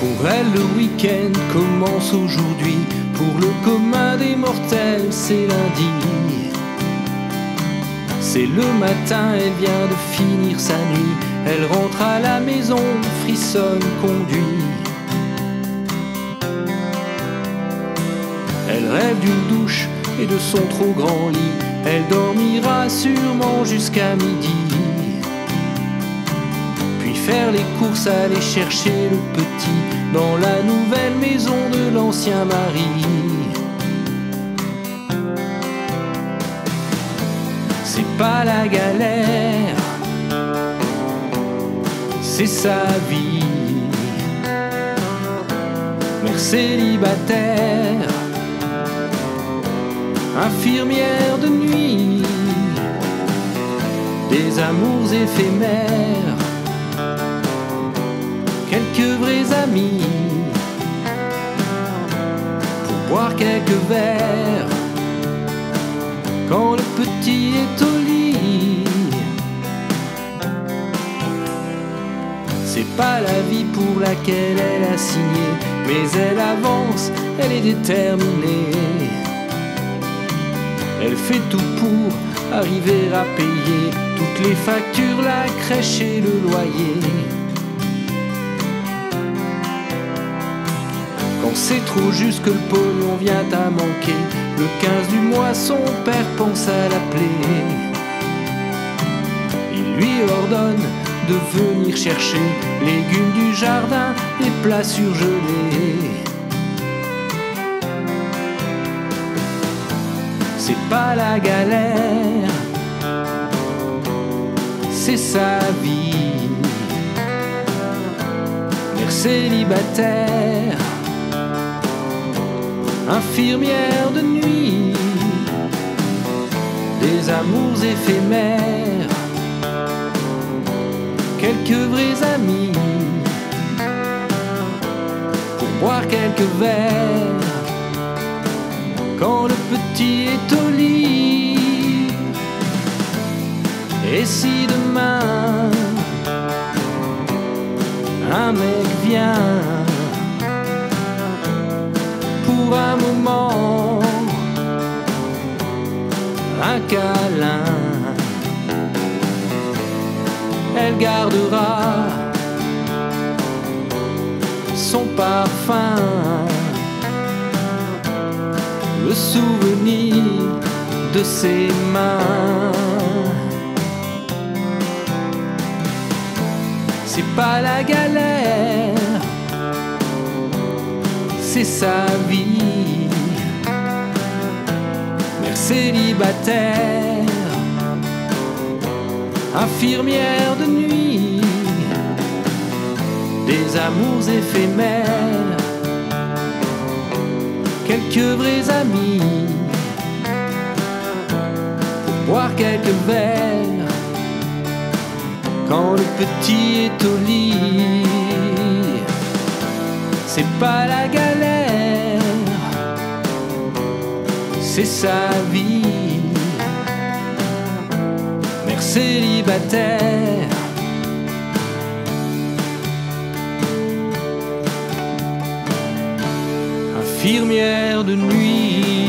Pour elle, le week-end commence aujourd'hui. Pour le commun des mortels, c'est lundi. C'est le matin, elle vient de finir sa nuit. Elle rentre à la maison, frissonne, conduit. Elle rêve d'une douche et de son trop grand lit. Elle dormira sûrement jusqu'à midi. Faire les courses, aller chercher le petit dans la nouvelle maison de l'ancien mari. C'est pas la galère, c'est sa vie. Mère célibataire infirmière de nuit, des amours éphémères, vrais amis, pour boire quelques verres, quand le petit est au lit. C'est pas la vie pour laquelle elle a signé, mais elle avance, elle est déterminée. Elle fait tout pour arriver à payer toutes les factures, la crèche et le loyer. Quand c'est trop juste que le pognon vient à manquer, le 15 du mois, son père pense à l'appeler. Il lui ordonne de venir chercher légumes du jardin, les plats surgelés. c'est pas la galère, c'est sa vie. Mère célibataire, infirmière de nuit, des amours éphémères, quelques vrais amis, pour boire quelques verres. Quand le petit est au lit. Et si demain un mec vient un moment, un câlin, elle gardera son parfum. Le souvenir de ses mains. C'est pas la galère, sa vie. Mère célibataire, infirmière de nuit, des amours éphémères quelques vrais amis pour boire quelques verres quand le petit est au lit. C'est pas la galère, c'est sa vie. Mère célibataire. infirmière de nuit.